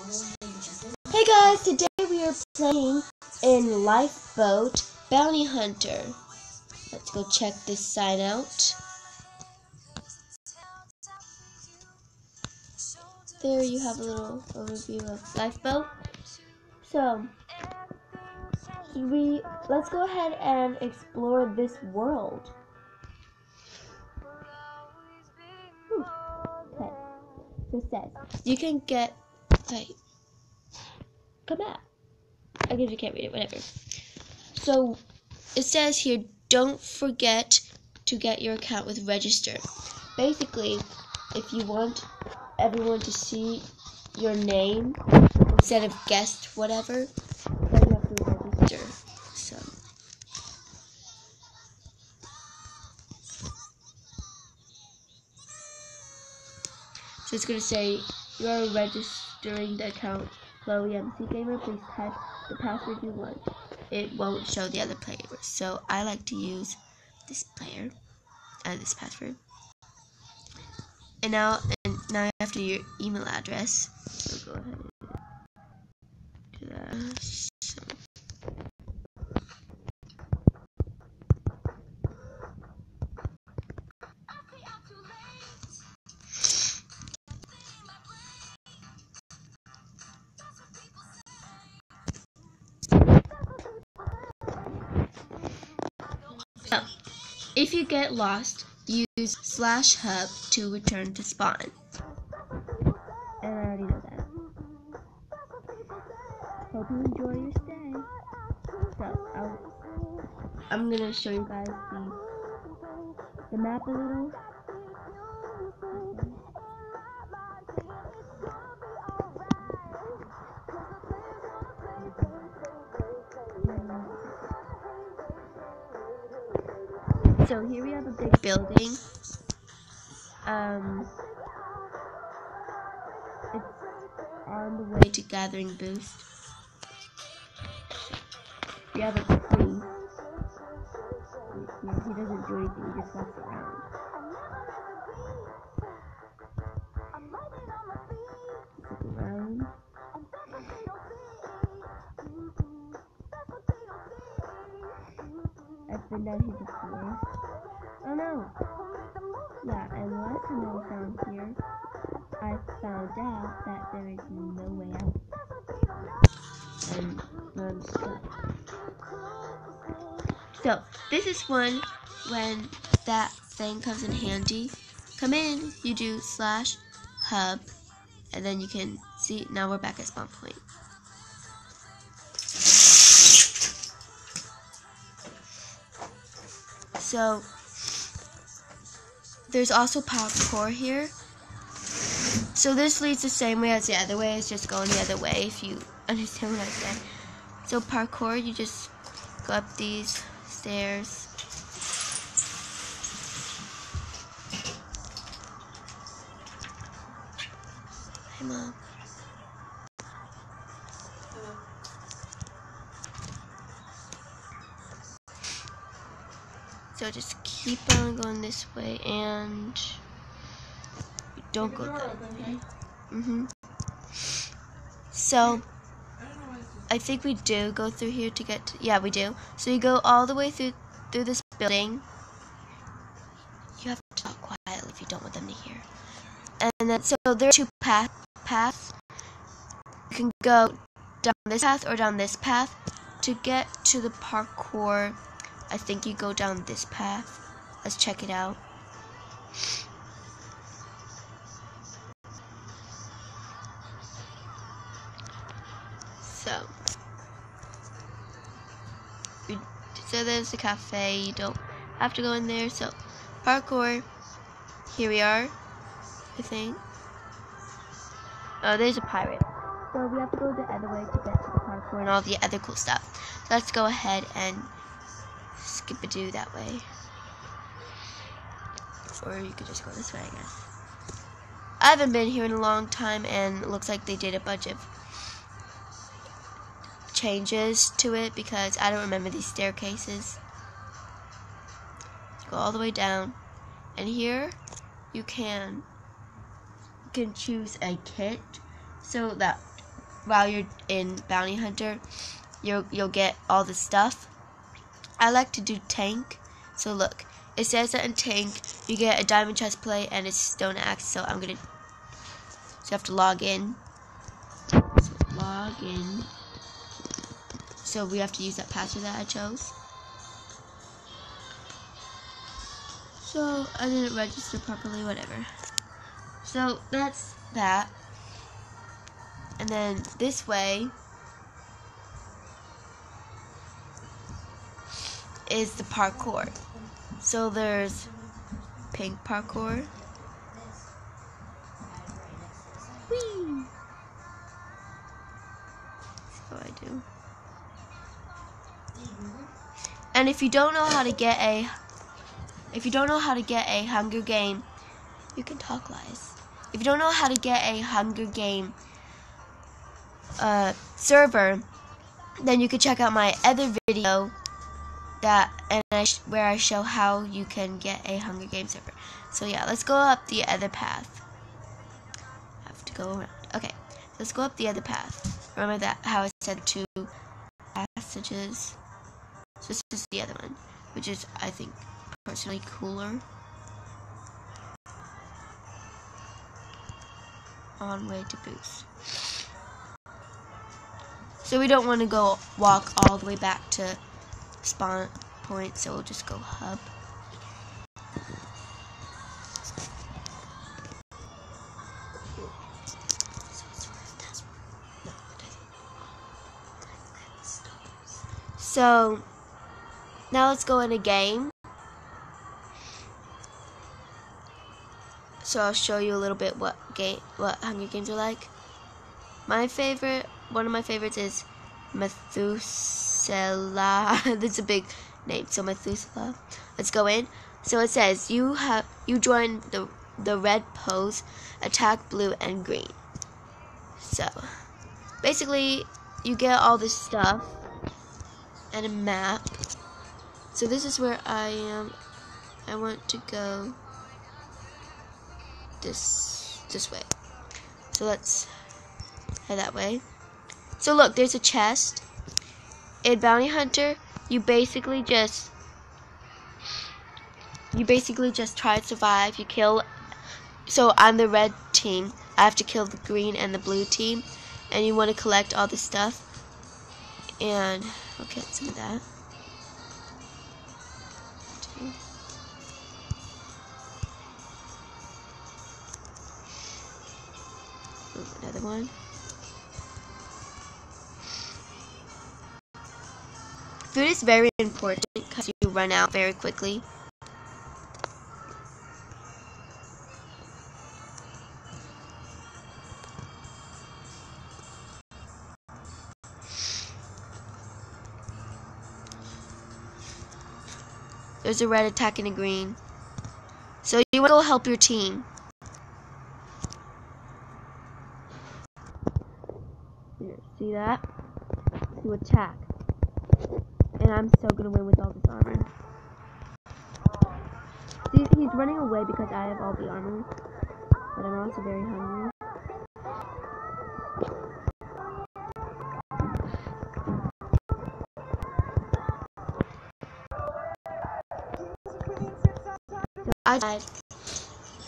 Hey guys, today we are playing in Lifeboat Bounty Hunter. Let's go check this sign out. There you have a little overview of Lifeboat. So, we let's go ahead and explore this world. Hmm. Okay. It says you can get wait. Come back. I guess you can't read it, whatever. So it says here don't forget to get your account with register. Basically, if you want everyone to see your name instead of guest whatever, then you have to register. So So it's gonna say you are registering the account Chloe MC Gamer, please type the password you want. It won't show the other players. So I like to use this player, uh, this password. And now, and now you have to your email address. So go ahead if you get lost, use slash hub to return to spawn. And I already know that. Hope you enjoy your stay. So, I'll, I'm gonna show you guys the the map a little. So here we have a big building. Um, it's on the way to Gathering Boost. We have a tree. Yeah, he doesn't do anything, he just walks around. Been down here before. Oh no! Yeah, and last time I was down here, I found out that there is no way out. And I'm stuck. So, this is one when that thing comes in handy. Come in, you do slash hub, and then you can see, now we're back at spawn point. So, there's also parkour here. So this leads the same way as the other way. It's just going the other way if you understand what I said. So parkour, you just go up these stairs. Hi, Mom. So just keep on going this way and don't go that way. Mhm. So I think we do go through here to get to, yeah, we do. So you go all the way through through this building. You have to talk quietly if you don't want them to hear. And then so there are two path paths. You can go down this path or down this path to get to the parkour. I think you go down this path. Let's check it out. So, so there's the cafe. You don't have to go in there. So, parkour. Here we are. I think. Oh, there's a pirate. So we have to go the other way to get to the parkour and all the other cool stuff. So let's go ahead and skip a do that way. Or you could just go this way, I guess. I haven't been here in a long time, and it looks like they did a bunch of changes to it because I don't remember these staircases. Go all the way down, and here you can you can choose a kit so that while you're in Bounty Hunter, you'll you'll get all the stuff. I like to do tank. So look, it says that in tank you get a diamond chest plate and a stone axe. So I'm gonna. So you have to log in. So log in. So we have to use that password that I chose. So I didn't register properly, whatever. So that's that. And then this way is the parkour. So there's pink parkour. Whee! So I do. And if you don't know how to get a if you don't know how to get a Hunger Game, you can talk lies. If you don't know how to get a Hunger Game uh, server, then you can check out my other video that and I where I show how you can get a Hunger Games server. So yeah, let's go up the other path. I have to go around. Okay, let's go up the other path. Remember that how I said two passages. So this is the other one, which is I think personally cooler. On way to boost. So we don't want to go walk all the way back to spawn point, so we'll just go hub. So now let's go in a game. So I'll show you a little bit what game what Hunger Games are like. My favorite, one of my favorites is Methuselah. That's a big name. So Methuselah. Let's go in. So it says you have you join the the red pose, attack blue and green. So basically you get all this stuff and a map. So this is where I am. I want to go this this way. So let's head that way. So look, there's a chest. In Bounty Hunter, you basically just you basically just try to survive. You kill so I'm the red team. I have to kill the green and the blue team. And you want to collect all the stuff. And I'll get some of that. another one. Food is very important because you run out very quickly. There's a red attacking a green. So you want to help your team. See that? To attack. And I'm still gonna win with all this armor. See, he's running away because I have all the armor. But I'm also very hungry. So I died.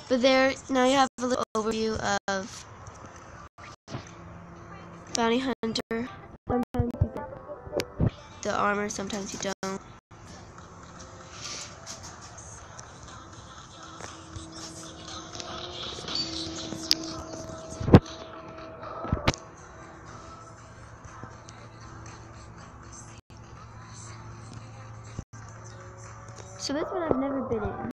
But there, now you have a little overview of Bounty Hunter. Sometimes you get the armor, sometimes you don't. So this one I've never been in.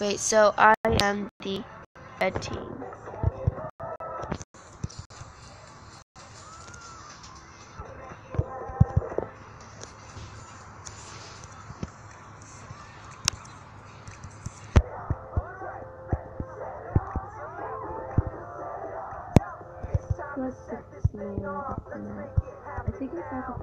Wait, so I am the red team.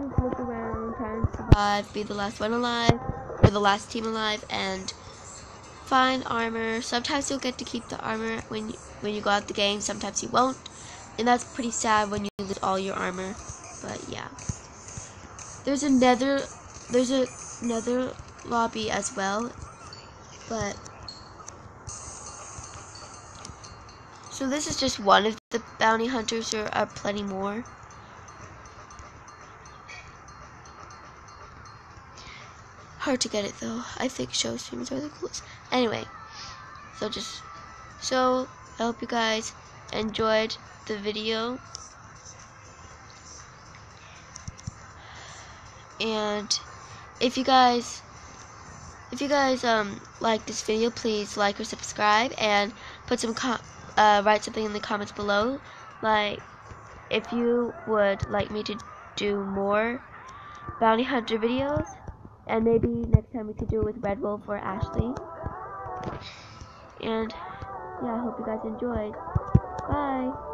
just look around, try and survive, be the last one alive, or the last team alive, and find armor. Sometimes you'll get to keep the armor when you, when you go out the game, sometimes you won't. And that's pretty sad when you lose all your armor. But yeah. There's another there's a, another lobby as well. But so this is just one of the bounty hunters. There are plenty more. Hard to get it though. I think show streams are the coolest. Anyway, so just so I hope you guys enjoyed the video. And if you guys if you guys um like this video, please like or subscribe and put some uh, write something in the comments below like if you would like me to do more bounty hunter videos and maybe next time we could do it with Red Wolf or Ashley. And yeah, I hope you guys enjoyed. Bye.